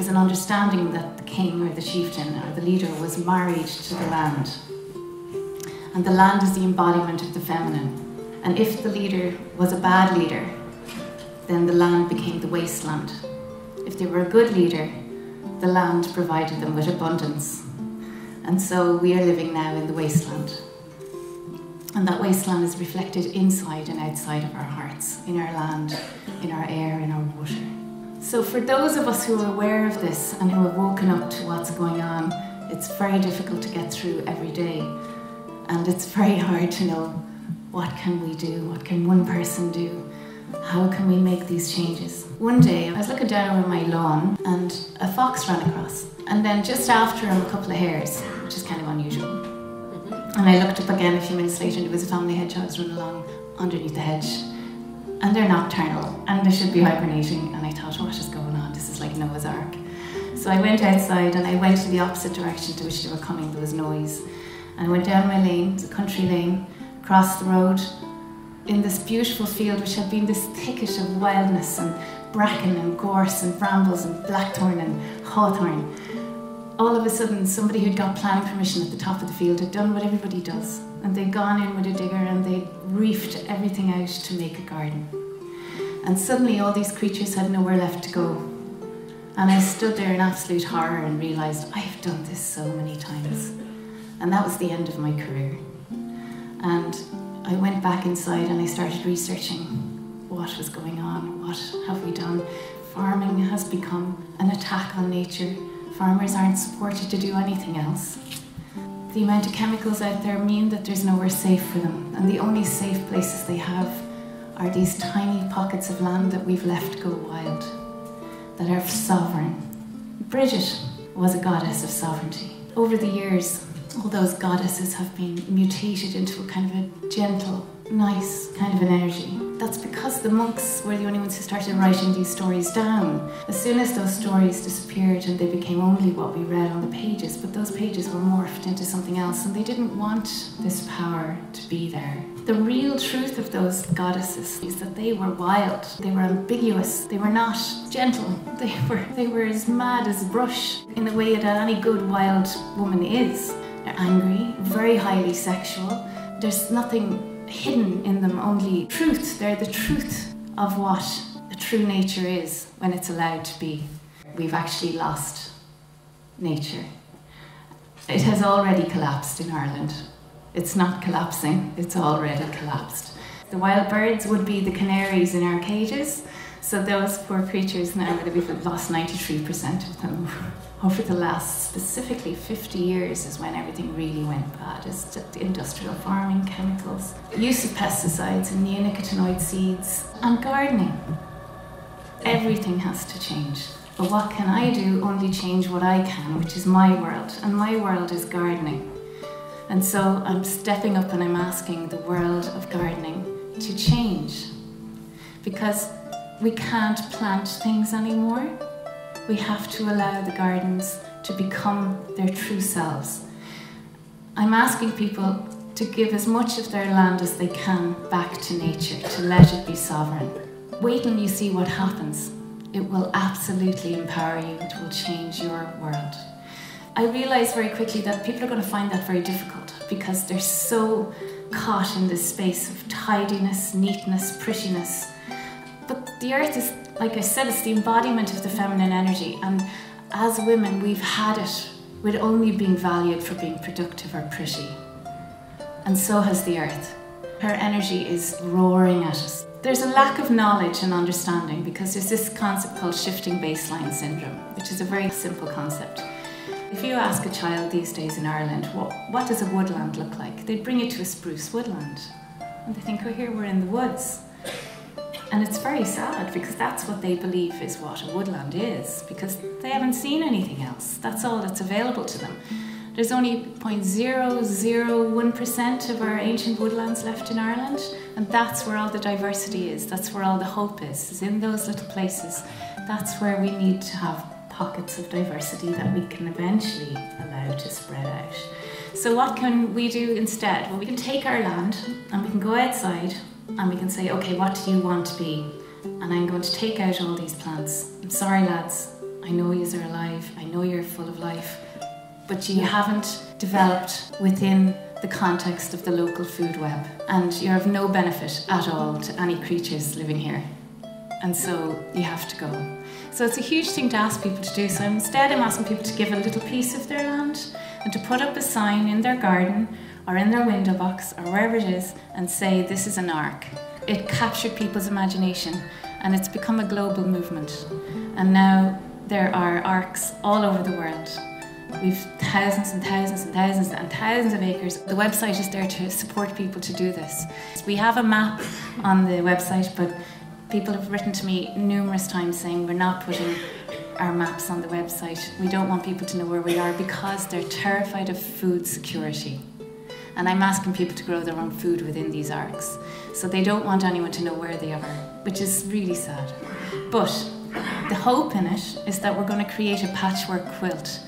was an understanding that the king or the chieftain or the leader was married to the land. And the land is the embodiment of the feminine. And if the leader was a bad leader, then the land became the wasteland. If they were a good leader, the land provided them with abundance. And so we are living now in the wasteland. And that wasteland is reflected inside and outside of our hearts, in our land, in our air, in our water. So, for those of us who are aware of this and who have woken up to what's going on, it's very difficult to get through every day. And it's very hard to know what can we do? What can one person do? How can we make these changes? One day I was looking down over my lawn and a fox ran across. And then just after him, a couple of hares, which is kind of unusual. Mm-hmm. And I looked up again a few minutes later and there was a family hedgehogs running along underneath the hedge. And they're nocturnal and they should be hibernating. And I thought, what is going on? This is like Noah's Ark. So I went outside and I went to the opposite direction to which they were coming. There was noise. And I went down my lane, it's a country lane, across the road, in this beautiful field which had been this thicket of wildness and bracken and gorse and brambles and blackthorn and hawthorn all of a sudden somebody who'd got planning permission at the top of the field had done what everybody does and they'd gone in with a digger and they'd reefed everything out to make a garden. And suddenly all these creatures had nowhere left to go. And i stood there in absolute horror and realized i've done this so many times. And that was the end of my career. And i went back inside and i started researching what was going on what have we done. Farming has become an attack on nature farmers aren't supported to do anything else. The amount of chemicals out there mean that there's nowhere safe for them, and the only safe places they have are these tiny pockets of land that we've left go wild, that are sovereign. Bridget was a goddess of sovereignty. Over the years, all those goddesses have been mutated into a kind of a gentle, nice kind of an energy. That's because the monks were the only ones who started writing these stories down. As soon as those stories disappeared and they became only what we read on the pages, but those pages were morphed into something else and they didn't want this power to be there. The real truth of those goddesses is that they were wild, they were ambiguous, they were not gentle, they were, they were as mad as brush in the way that any good wild woman is. They're angry, very highly sexual. There's nothing hidden in them only truth. They're the truth of what the true nature is when it's allowed to be. We've actually lost nature. It has already collapsed in Ireland. It's not collapsing, it's already collapsed. The wild birds would be the canaries in our cages, so those poor creatures now, we've lost 93% of them over the last specifically 50 years is when everything really went bad. It's the industrial farming, chemicals, use of pesticides and neonicotinoid seeds, and gardening. Everything has to change. But what can I do? Only change what I can, which is my world. And my world is gardening. And so I'm stepping up and I'm asking the world of gardening to change. Because we can't plant things anymore we have to allow the gardens to become their true selves. I'm asking people to give as much of their land as they can back to nature, to let it be sovereign. Wait and you see what happens. It will absolutely empower you, it will change your world. I realised very quickly that people are going to find that very difficult because they're so caught in this space of tidiness, neatness, prettiness. But the earth is like I said, it's the embodiment of the feminine energy. And as women, we've had it with only being valued for being productive or pretty. And so has the earth. Her energy is roaring at us. There's a lack of knowledge and understanding because there's this concept called shifting baseline syndrome, which is a very simple concept. If you ask a child these days in Ireland, what, what does a woodland look like? They'd bring you to a spruce woodland. And they think, oh, here we're in the woods. And it's very sad because that's what they believe is what a woodland is because they haven't seen anything else. That's all that's available to them. There's only 0.001% of our ancient woodlands left in Ireland, and that's where all the diversity is. That's where all the hope is, is in those little places. That's where we need to have pockets of diversity that we can eventually allow to spread out. So what can we do instead? Well, we can take our land and we can go outside and we can say, okay, what do you want to be? And I'm going to take out all these plants. I'm sorry, lads, I know you are alive, I know you're full of life, but you haven't developed within the context of the local food web, and you're of no benefit at all to any creatures living here. And so you have to go. So it's a huge thing to ask people to do. So instead, I'm asking people to give a little piece of their land and to put up a sign in their garden or in their window box or wherever it is and say, This is an ark. It captured people's imagination and it's become a global movement. And now there are arks all over the world. We've thousands and thousands and thousands and thousands of acres. The website is there to support people to do this. We have a map on the website, but people have written to me numerous times saying we're not putting our maps on the website. We don't want people to know where we are because they're terrified of food security. And I'm asking people to grow their own food within these arks. So they don't want anyone to know where they are, which is really sad. But the hope in it is that we're going to create a patchwork quilt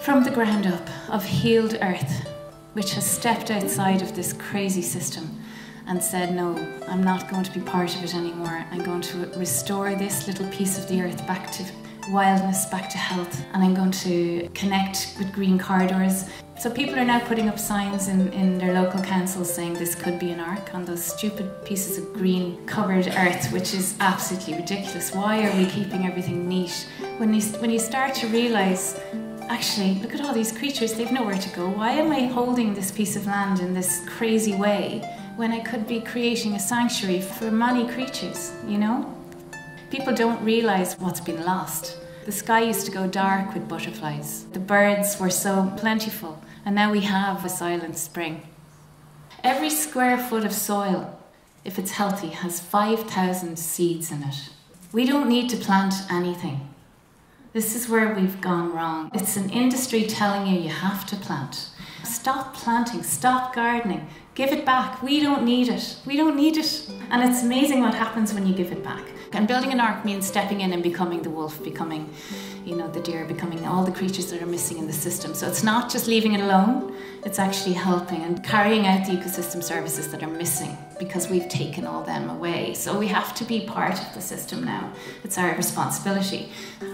from the ground up of healed earth, which has stepped outside of this crazy system and said, No, I'm not going to be part of it anymore. I'm going to restore this little piece of the earth back to wildness, back to health, and I'm going to connect with green corridors. So people are now putting up signs in, in their local councils saying this could be an ark on those stupid pieces of green covered earth, which is absolutely ridiculous. Why are we keeping everything neat? When you, when you start to realise actually, look at all these creatures, they've nowhere to go. Why am I holding this piece of land in this crazy way when I could be creating a sanctuary for many creatures, you know? People don't realise what's been lost. The sky used to go dark with butterflies. The birds were so plentiful, and now we have a silent spring. Every square foot of soil, if it's healthy, has 5,000 seeds in it. We don't need to plant anything. This is where we've gone wrong. It's an industry telling you you have to plant. Stop planting, stop gardening, give it back. We don't need it. We don't need it. And it's amazing what happens when you give it back. And building an ark means stepping in and becoming the wolf, becoming, you know, the deer, becoming all the creatures that are missing in the system. So it's not just leaving it alone, it's actually helping and carrying out the ecosystem services that are missing because we've taken all them away. So we have to be part of the system now. It's our responsibility.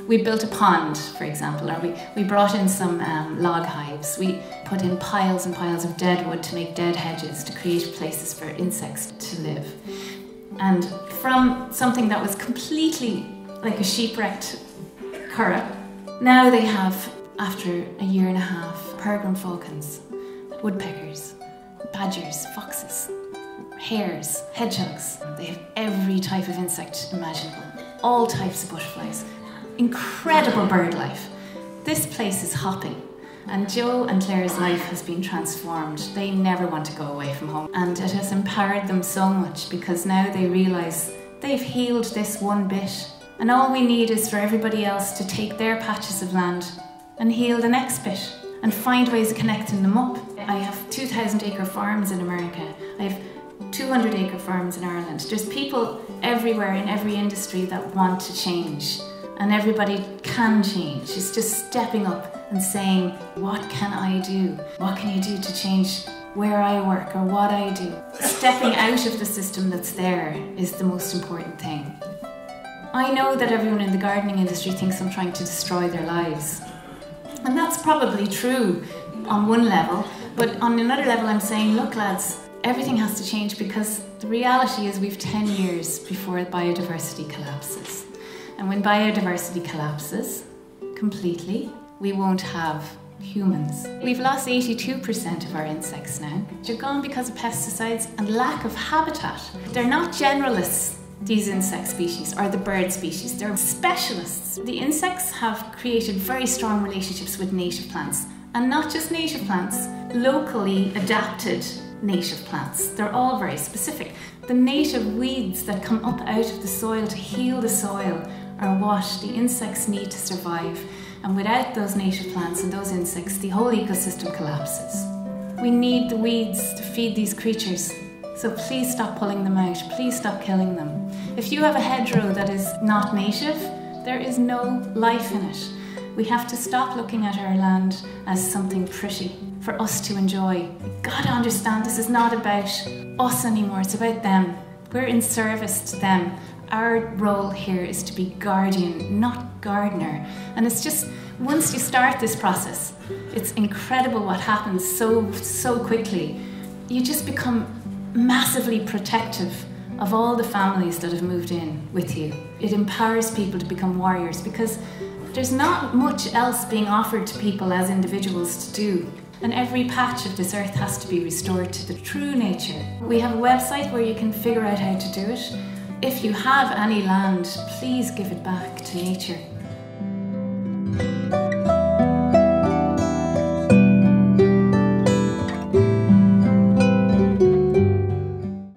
We built a pond, for example, or we, we brought in some um, log hives. We put in piles and piles of dead wood to make dead hedges to create places for insects to live. And from something that was completely like a shipwrecked curragh, now they have, after a year and a half, peregrine falcons, woodpeckers, badgers, foxes, hares, hedgehogs. They have every type of insect imaginable, all types of butterflies. Incredible bird life. This place is hopping. And Joe and Claire's life has been transformed. They never want to go away from home. And it has empowered them so much because now they realise they've healed this one bit. And all we need is for everybody else to take their patches of land and heal the next bit and find ways of connecting them up. I have 2,000 acre farms in America. I have 200 acre farms in Ireland. There's people everywhere in every industry that want to change and everybody can change. It's just stepping up and saying, What can I do? What can you do to change where I work or what I do? Stepping out of the system that's there is the most important thing. I know that everyone in the gardening industry thinks I'm trying to destroy their lives. And that's probably true on one level, but on another level, I'm saying, look, lads, everything has to change because the reality is we've 10 years before biodiversity collapses. And when biodiversity collapses completely, we won't have humans. We've lost 82% of our insects now. They're gone because of pesticides and lack of habitat. They're not generalists, these insect species, or the bird species. They're specialists. The insects have created very strong relationships with native plants. And not just native plants, locally adapted native plants. They're all very specific. The native weeds that come up out of the soil to heal the soil are what the insects need to survive. And without those native plants and those insects, the whole ecosystem collapses. We need the weeds to feed these creatures. So please stop pulling them out. Please stop killing them. If you have a hedgerow that is not native, there is no life in it. We have to stop looking at our land as something pretty for us to enjoy. You've got to understand this is not about us anymore, it's about them. We're in service to them Our role here is to be guardian, not gardener. And it's just once you start this process, it's incredible what happens so so quickly. You just become massively protective of all the families that have moved in with you. It empowers people to become warriors because there's not much else being offered to people as individuals to do. And every patch of this earth has to be restored to the true nature. We have a website where you can figure out how to do it. If you have any land, please give it back to nature.